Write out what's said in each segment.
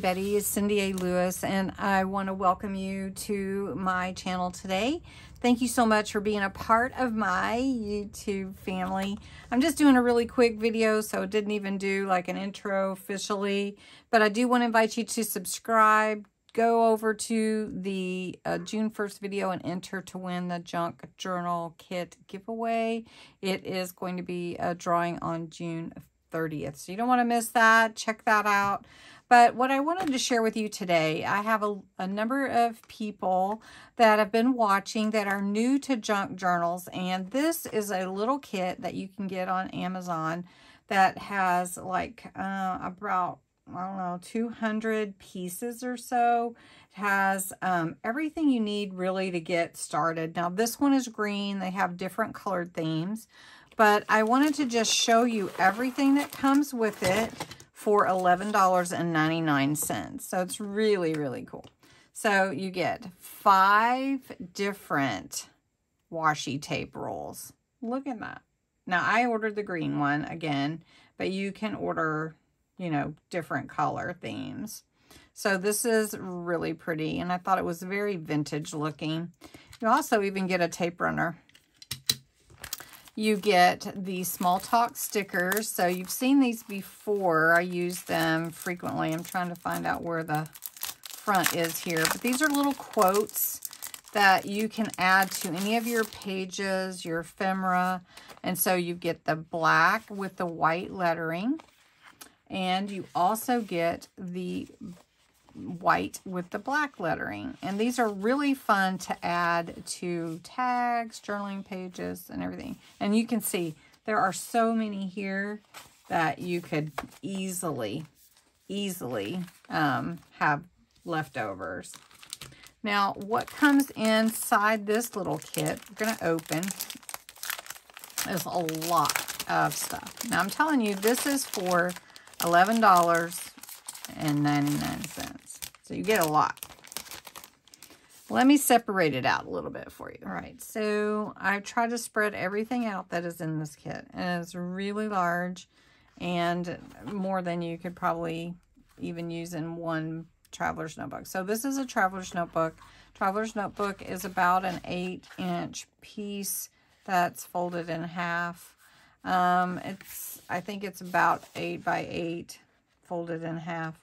everybody. It's Cindy A. Lewis, and I want to welcome you to my channel today. Thank you so much for being a part of my YouTube family. I'm just doing a really quick video, so I didn't even do like an intro officially, but I do want to invite you to subscribe, go over to the uh, June 1st video and enter to win the Junk Journal Kit giveaway. It is going to be a drawing on June 30th. So you don't want to miss that. Check that out. But what I wanted to share with you today, I have a, a number of people that have been watching that are new to junk journals. And this is a little kit that you can get on Amazon that has like uh, about I don't know, 200 pieces or so. It has um, everything you need really to get started. Now, this one is green. They have different colored themes. But I wanted to just show you everything that comes with it for $11.99. So it's really, really cool. So you get five different washi tape rolls. Look at that. Now, I ordered the green one again, but you can order, you know, different color themes. So this is really pretty, and I thought it was very vintage looking. You also even get a tape runner. You get the small talk stickers. So you've seen these before. I use them frequently. I'm trying to find out where the front is here. But these are little quotes that you can add to any of your pages, your ephemera. And so you get the black with the white lettering. And you also get the white with the black lettering. And these are really fun to add to tags, journaling pages, and everything. And you can see there are so many here that you could easily, easily um, have leftovers. Now, what comes inside this little kit, we're going to open, is a lot of stuff. Now, I'm telling you, this is for $11 and 99 cents. So you get a lot. Let me separate it out a little bit for you. All right, so I try to spread everything out that is in this kit. And it's really large and more than you could probably even use in one traveler's notebook. So this is a traveler's notebook. Traveler's notebook is about an eight inch piece that's folded in half. Um, it's, I think it's about eight by eight folded in half.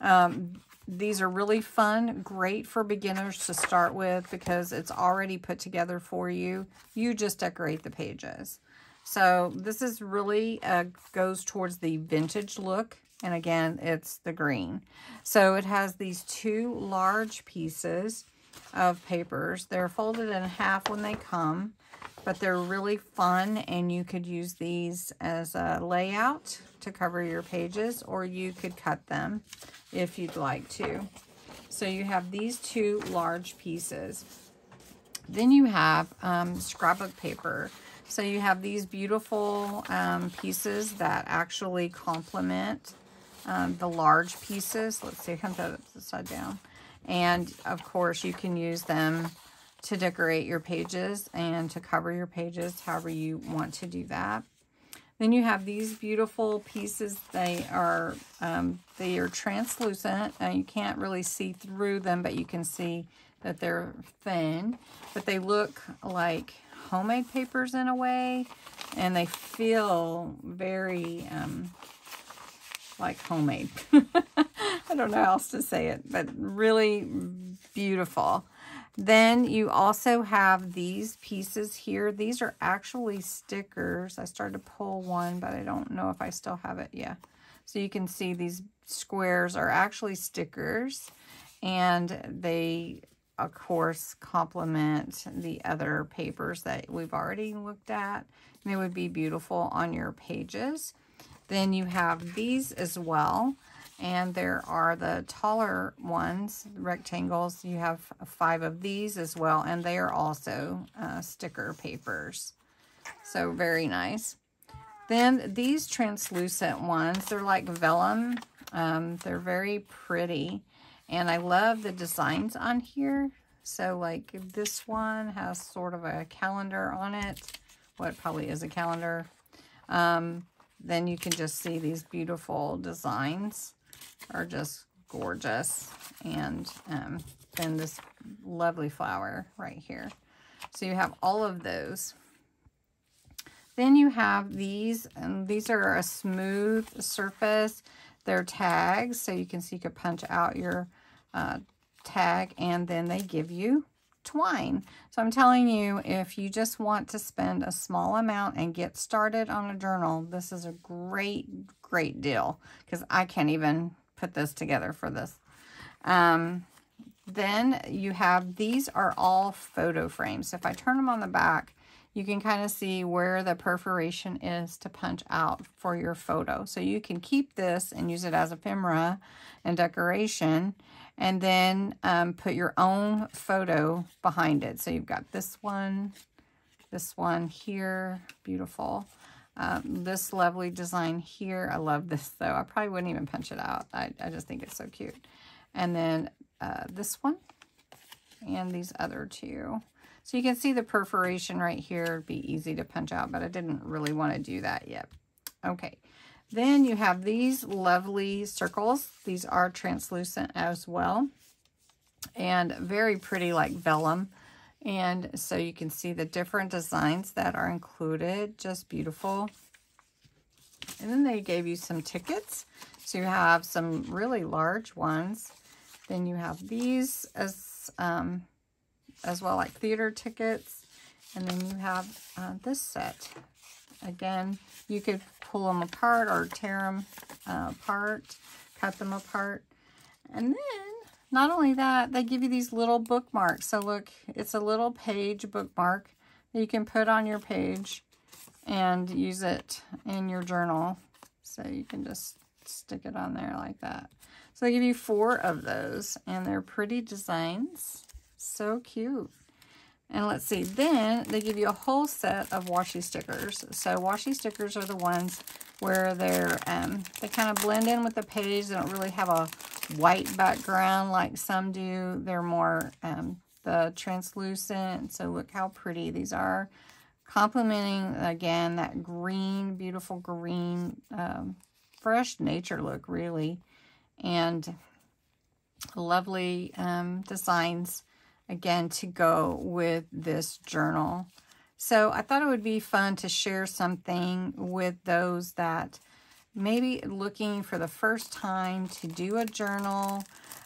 Um, these are really fun, great for beginners to start with because it's already put together for you. You just decorate the pages. So this is really uh, goes towards the vintage look. And again, it's the green. So it has these two large pieces of papers. They're folded in half when they come but they're really fun and you could use these as a layout to cover your pages or you could cut them if you'd like to. So you have these two large pieces. Then you have um, scrapbook paper. So you have these beautiful um, pieces that actually complement um, the large pieces. Let's see, I'm that upside down. And of course you can use them to decorate your pages and to cover your pages however you want to do that. Then you have these beautiful pieces. They are um, they are translucent. and you can't really see through them, but you can see that they're thin. But they look like homemade papers in a way, and they feel very um, like homemade. I don't know how else to say it, but really beautiful. Then you also have these pieces here. These are actually stickers. I started to pull one, but I don't know if I still have it. Yeah. So you can see these squares are actually stickers. And they, of course, complement the other papers that we've already looked at. And they would be beautiful on your pages. Then you have these as well. And there are the taller ones, rectangles. You have five of these as well. And they are also uh, sticker papers. So very nice. Then these translucent ones, they're like vellum. Um, they're very pretty. And I love the designs on here. So like this one has sort of a calendar on it. What probably is a calendar. Um, then you can just see these beautiful designs are just gorgeous. And um, then this lovely flower right here. So you have all of those. Then you have these, and these are a smooth surface. They're tags, so you can see you could punch out your uh, tag, and then they give you twine. So I'm telling you, if you just want to spend a small amount and get started on a journal, this is a great, great deal because I can't even put this together for this. Um, then you have, these are all photo frames. So if I turn them on the back, you can kind of see where the perforation is to punch out for your photo. So you can keep this and use it as ephemera and decoration and then um, put your own photo behind it. So you've got this one, this one here, beautiful. Um, this lovely design here. I love this though. I probably wouldn't even punch it out. I, I just think it's so cute. And then uh, this one and these other two. So you can see the perforation right here. It'd be easy to punch out, but I didn't really want to do that yet. Okay. Then you have these lovely circles. These are translucent as well. And very pretty like vellum. And so you can see the different designs that are included. Just beautiful. And then they gave you some tickets. So you have some really large ones. Then you have these as um, as well, like theater tickets. And then you have uh, this set. Again, you could pull them apart or tear them uh, apart, cut them apart. And then, not only that, they give you these little bookmarks. So look, it's a little page bookmark that you can put on your page and use it in your journal. So you can just stick it on there like that. So they give you four of those, and they're pretty designs. So cute. And let's see, then they give you a whole set of washi stickers. So washi stickers are the ones where they're um, they kind of blend in with the page. They don't really have a white background like some do. They're more um, the translucent. So look how pretty these are. Complementing, again, that green, beautiful green, um, fresh nature look, really. And lovely um, designs again, to go with this journal. So I thought it would be fun to share something with those that maybe looking for the first time to do a journal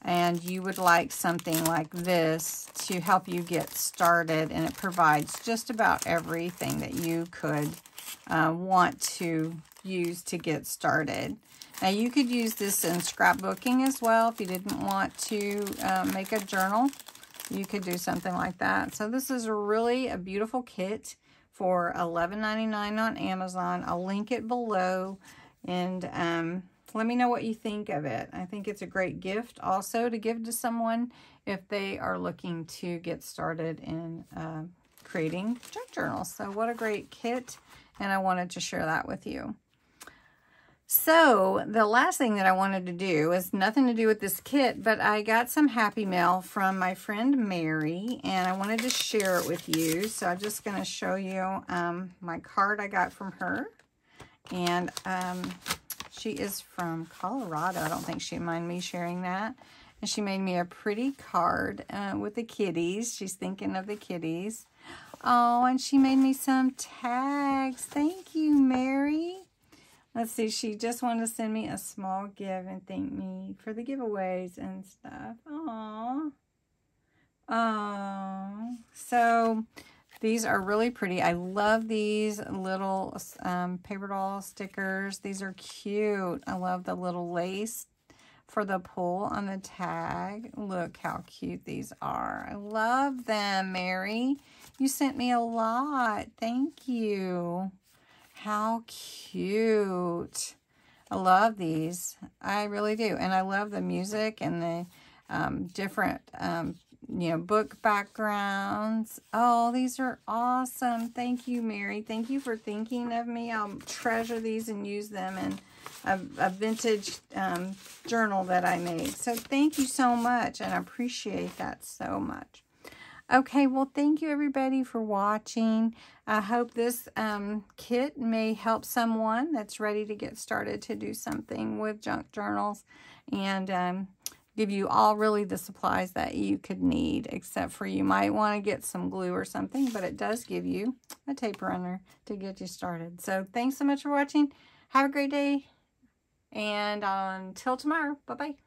and you would like something like this to help you get started and it provides just about everything that you could uh, want to use to get started. Now you could use this in scrapbooking as well if you didn't want to uh, make a journal you could do something like that. So this is really a beautiful kit for $11.99 on Amazon. I'll link it below and um, let me know what you think of it. I think it's a great gift also to give to someone if they are looking to get started in uh, creating junk journals. So what a great kit and I wanted to share that with you. So the last thing that I wanted to do is nothing to do with this kit, but I got some Happy Mail from my friend Mary, and I wanted to share it with you. So I'm just going to show you um, my card I got from her. And um, she is from Colorado. I don't think she'd mind me sharing that. And she made me a pretty card uh, with the kitties. She's thinking of the kitties. Oh, and she made me some tags. Thank you, Mary. Let's see, she just wanted to send me a small give and thank me for the giveaways and stuff. Aww. Aww. So these are really pretty. I love these little um, paper doll stickers. These are cute. I love the little lace for the pull on the tag. Look how cute these are. I love them, Mary. You sent me a lot. Thank you. How cute. I love these. I really do. And I love the music and the um, different, um, you know, book backgrounds. Oh, these are awesome. Thank you, Mary. Thank you for thinking of me. I'll treasure these and use them in a, a vintage um, journal that I made. So thank you so much. And I appreciate that so much. Okay, well, thank you everybody for watching. I hope this um, kit may help someone that's ready to get started to do something with junk journals. And um, give you all really the supplies that you could need, except for you might want to get some glue or something, but it does give you a tape runner to get you started. So thanks so much for watching. Have a great day. And until tomorrow, bye-bye.